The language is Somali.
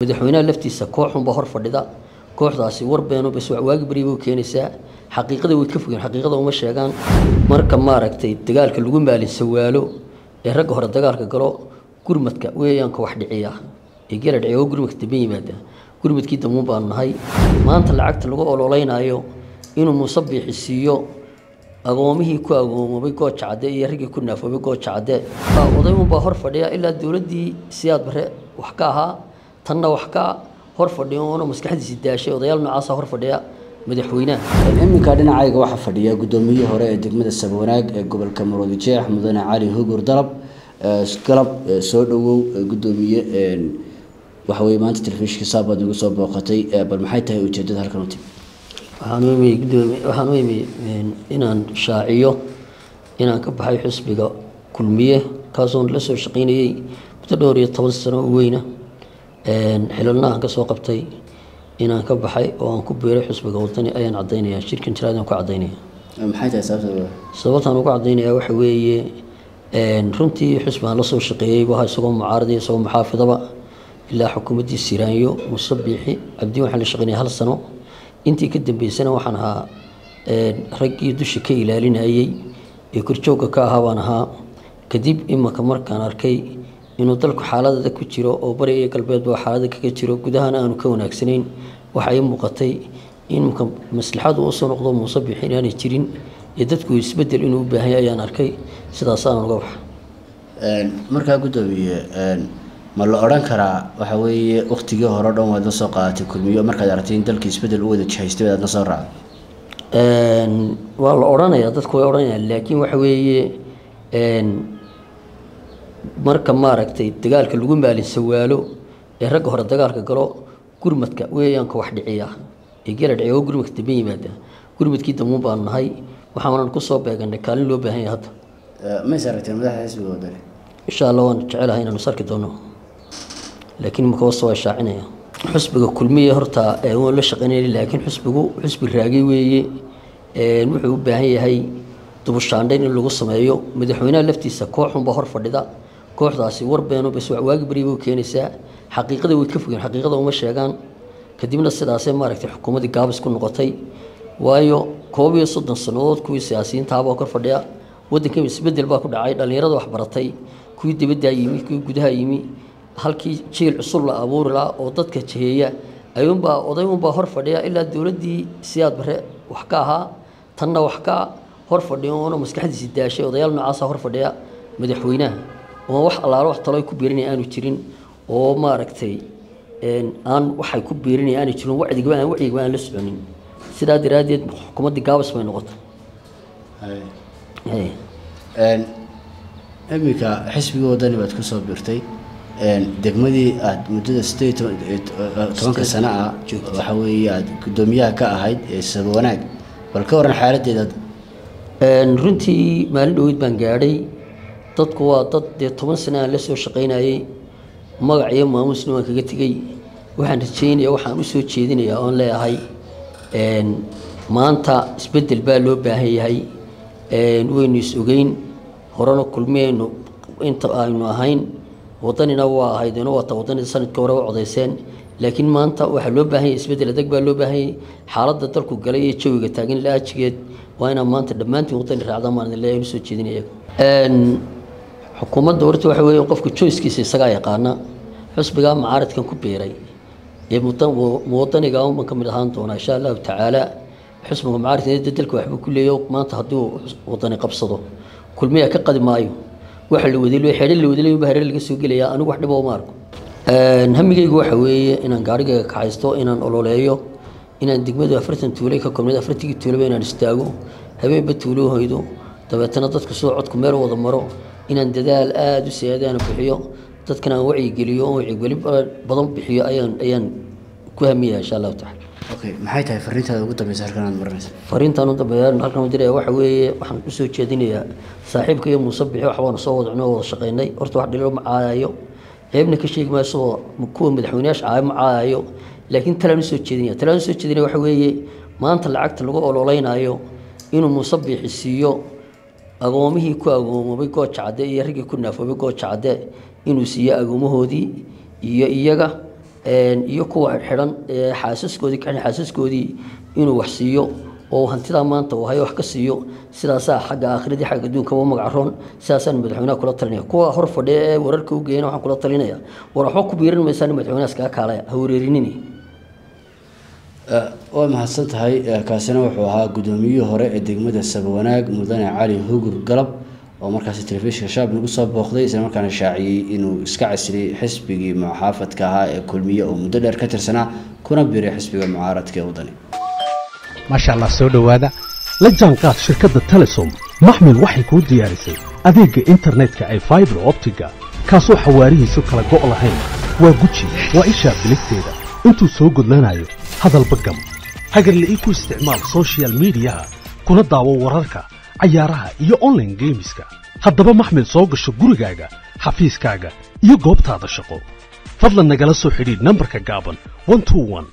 madaxweynaha laftiisa kooxunbaa hor fadhida. Kooxdaasi war beeno bas waagi beri bay u keenaysaa. Xaqiiqada way ka fogeen xaqiiqada uma sheegaan. Marka maaragtay dagaalka lagu maalin sawaalo ee ragga hore dagaalka galo gurmadka weeyaanka wax dhiciya ee geela dhiciya oo gurmadka dambe yimaada gurmadkii dambuun baanu nahay. Maanta lacagta lagu ololeynayo inuu muuse siiyo agoomihii ku agoomobay gooja iyo raggii ku naafoobay gooja oday unbaa hor fadhiya ilaa dowladdii siyaad bare wax ka ahaa tanna wax ka hor fadhiya oona maskaxdiisi daashay odayaal noocaasa hor fadhiya madaxweynaha iminka dhinacayga waxaa fadhiya gudoomiyihii hore ee degmada sabwanaag ee gobolka maroodi jeex mudane cali hugur dalab galab soo dhawow gudoomiye waxaweye maanta telefishinka saabaad ugu soo booqatay bal maxay tahay ujeedada halkan u timi waxaan u imi gudoomi waxaan u imi inaan shaaciyo inaan ka baxay xisbiga kulmiye kaasoon la soo shaqaynayey muddo dhowr iyo toban sano u weyna xililna aan ka soo qabtay inaan ka baxay oo aan ku biiray xisbiga wadani ayaan caddaynaya shirkan jiraad aan ku caddaynaya. Maxay tahay sababta sababtaan ugu caddaynaya waxa weeye runtii xisbigaan la soo shaqeeyey waha isagoo mucaaradiya isagoo maxaafidaba ilaa xukuumaddii siraanyo muuse biixi cabdi waxaan la shaqeynaya hal sano. Intii ka dambeysana waxaan ahaa raggii dusha ka ilaalinayey ee korjoogga ka ahaa baan ahaa. Kadib imanka markaan arkay inuu dalku xaaladada ku jiro oo bari iyo galbeedba xaalada kaga jiro gudahana aanu ka wanaagsanayn. Waxa ii muuqatay in maslaxadu u soo noqdo muuse biixi inaanay jirin iyo dadku isbeddel inuu u baahanya ayaan arkay. Sidaasaanan uga baxa. Markaa gudoomiye ma la odhan karaa waxa weeye waktigii hore o dhan waad la soo qaadatay kulmiyo markaad aragtay in dalkii isbeddel u wada jihaystay waad la soo raacday waa la odhanayaa dadku way odhanayaan laakiin waxa weeye marka maaragtay dagaalka lagu maalin sawaalo ee ragga hore dagaalka galo gurmadka weeyaanka wax dhiciya ee geela dhiciya oo gurmadka dambe yimaada gurmadkii dambuun baanu nahay. Waxaanan ku soo beeganay kaalin loo baahan yahay hadda. Mays aragteen madaxda xisbiga wadani insha allah waan jecelahay inaanu sarki doono laakiin imika wasta waa shaacinaya. Xusbiga kulmiye horta waan la shaqaynayay laakiin xusbigu xusbi raagay weeye. Wuxuu u baahan yahay dubushaandhayn in lagu sameeyo. Madaxweynaha laftiisa kooxunbaa hor fadhida kooxdaasi war beeno bas waagi beri keenaysaa. Xaqiiqada way ka fogeen xaqiiqada uma sheegaan. Kadibna sidaasee maaragtay xukuumaddii gaabis ku noqotay. Waayo koob iyo soddon sannadood kuwii siyaasiyiintahabaa kor fadhiya. Waddankan isbeddel baa ku dhacay dhallinyarada wax baratay. Kuwii dibaddaa yimi kuwii gudaha yimi. Halkii jiil cusub la abuuri lahaa oo dadka jaheeya ayuunbaa oday unbaa hor fadhiya ilaa dowladdii siyaad bare wax ka ahaa. Tanna wax ka hor fadhiya oona maskaxdiisi daashay odayaal noocaasa hor fadhiya madaxweynaha oo wax allaalo wax talo ay ku biirinaya aanu jirin oo maaragtay aan waxay ku biirinaya aanu jirin wacdigiba aan wacyigiba aan la soconin. Sidaa daraaddeed xukuumaddii gaabas bay noqotay. Iminka xisbiga wadani baad ku soo biirtay. Degmadii aada muddada sideed tobanka sano ah waxa weeye aada guddoomiyaha ka ahayd ee sabwanaag bal ka waran xaaladeeda runtii maalin dhaweyd baan gaadhay dadku waa dad dee toban sana aan la soo shaqaynayey magac iyo maamuusna waan kaga tegey. Waxaan rajeynaya waxaan u soo jeedinayaa oon leeyahay maanta isbeddel baa loo baahan yahay. Waynu is ogeyn horena kulmiyaynu inta aynu ahayn. Wadanina waa ahaydeen waata wadanida sannadkii hore u codayseen laakiin maanta waxaa loo baahan yahay isbeddel adag baa loo baahan yahay. Xaaladda dalku galay iyo jawiga taagan la-aajigeed waa inaan maanta dhammaantiin wadani raacda maan leeyahay soo jeedinaya xukuumadda horta waxa weeye qofku joyskiisa isagaa yaqaana xusbigaa macaaridkan ku biiray. Ee muwadaniga uman ka mid ahaan doona insha allahu tacaala. Xusbiga macaaridka dalka waxbuu ku leeyahy maanta hadduu wadani qabsado. Kulmiya ka qadi maayo. Waxa la wadil xeedho la wadilay baa hareer laga soo gelayaa anigu wax dhibo uma arko hamigaygu waxa weeye inaan gaarigayga kaxaysto inaan ololeeyo inaan degmadu afartan tuulay ka koobnayd afartigii tuulaba inaan istaago habeenba tuuloo hoydo dabeetana dadku sidoo codku meel wada maro inaan dadaal aada u siyaadaana bixiyo dadkana aan wacyigeliyo oo wacyigeli badan bixiyo ayaan ayaan ku hamiyaa insha allahu tacala okay maxay tahay fariintaada ugu dambeysa halkan aad marinaysa fariintaan u dambeeya halkan u diraya waxa weeye waxaan u soo jeedinayaa saaxiibka iyo muuse bixi wax soo wadacno oo wada shaqaynay horta wax dhilo ma caayayo ceebna ka sheegi maayo sidoo kuwa madaxweyneyaasha caayo ma caayayo laakiin talaan u soo jeedinaya talaan u soo jeedinaya waxa weeye maanta lacagta lagu ololeynayo inuu muuse biixi siiyo agoomihii ku agoomobay gooja cadde iyo raggii ku naafoobay gooja cadde inuu siiyo agoomahoodii iyo iyaga iyo kuwa xidhan xaasaskoodii ka xidhan xaasaskoodii inuu wax siiyo oo hantidaa maanta uu hayo wax ka siiyo. Sidaasaa xagga aakhiradii xagga adduunkaba magacaroon sidaasaan madaxweynaha kula talinaya kuwa hor fadhiya ee wararka u geeyana waxaan kula talinaya war waxba ku biirin maysaan madaxweynaha iskaga kaalaya. Ha wareerinini waa mahadsan tahay kaasina wuxuu ahaa guddoomiyihii hore ee degmada sabawanaag mudane cali hugur galab oo markaasi telefishinka shaab nagu soo booqday isla markaana shaaciyey inuu iska casilay xisbigii muxaafadka ahaa ee kulmiye oo muddo dheer ka tirsanaa kuna biiray xisbiga mucaaradka ee wadani. Maasha allah soo dhowaada. La jaanqaad shirkadda telesom. Maxmil waxay kuu diyaarisay adeegga internetka ay faibar optiga kaasoo xawaarihiisu kala go' lahayn waa guji waa ishaa biligteeda انتو سو قدلانايو هذا البقم. حقر اللي ايكو استعمال سوشيال ميديا كنا داوا ورارك عيارها ايو اونلين جيميسك هدبا محمل سو قشو قرقاقا حفيسكاقا ايو قوبتا دا شقو. فضلا نقال سو حديد. نمبركا قابن. 121